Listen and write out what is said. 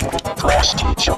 Crash teacher.